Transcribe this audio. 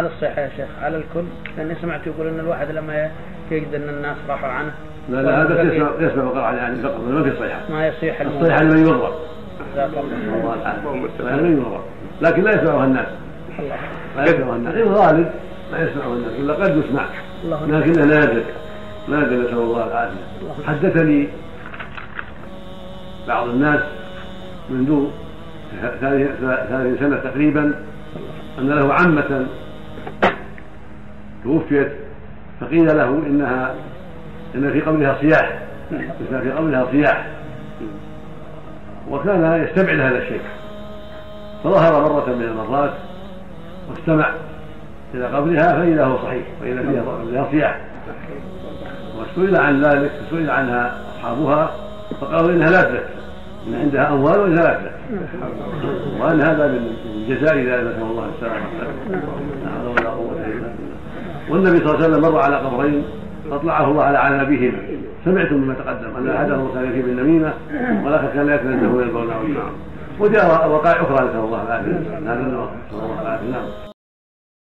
على الصحة يا شيخ على الكل. لأني سمعت يقول إن الواحد لما يجد إن الناس راحوا عنه لا لا هذا يسمع يسمع قرعا يعني فقط ما في صيحه ما يصيح الصيحه لمن يضرب الله العافية. لمن يضرب لكن لا يسمعها الناس. لا يسمعها الناس. الغالب ما يسمعها الناس. إلا قد يسمع. لكنه نادر. نادر نسأل الله العافية. حدثني بعض الناس منذ ثلاثين سنة تقريبا أن له عمة توفيت فقيل له إنها إن في قبرها صياح. إن في قبرها صياح. وكان يستبعد هذا الشيء فظهر مرة من المرات واستمع إلى قبرها فإذا هو صحيح وإذا فيها فيها صياح. وسئل عن ذلك سئل عنها أصحابها فقالوا إنها لا تزكي إن عندها أموال وإنها لا تزكي وأن هذا من جزاء ذلك نسأل الله السلامة لا ولا قوة إلا بالله والنبي صلى الله عليه وسلم مر على قبرين فاطلعه الله على عنابهما سمعتم مما تقدم أن أحدهم كان يكفي بالنميمة والآخر كان يتنزه من البول والنعم وجاء وقائع أخرى نسال الله العافيه نسال الله العافية. نعم.